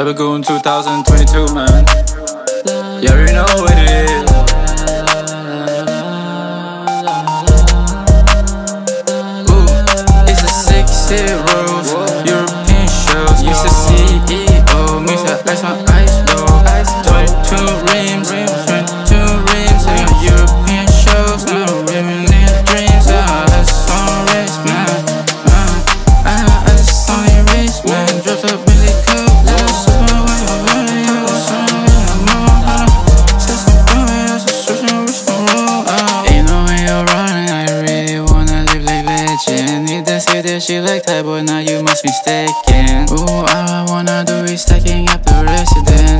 Cybergoon 2022, man. Yeah, we know what it is. Ooh, it's a six zeros, European shows, Mr. CEO, Mr. Lifestyle. She like that but now you must be mistaken. Ooh, all I wanna do is stacking up the residence.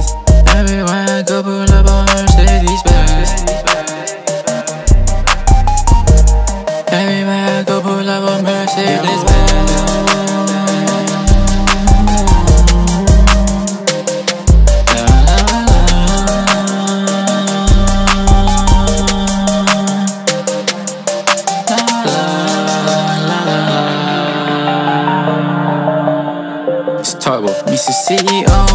Mr. CEO,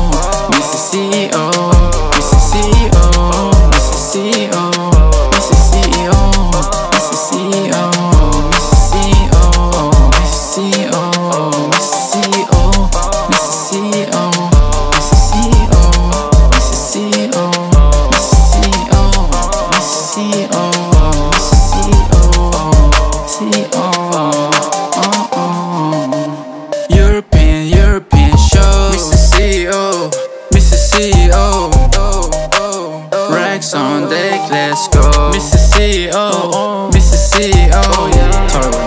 Mr. CEO, Mr. CEO. on deck, let's go. Mr. CEO, Mr. CEO,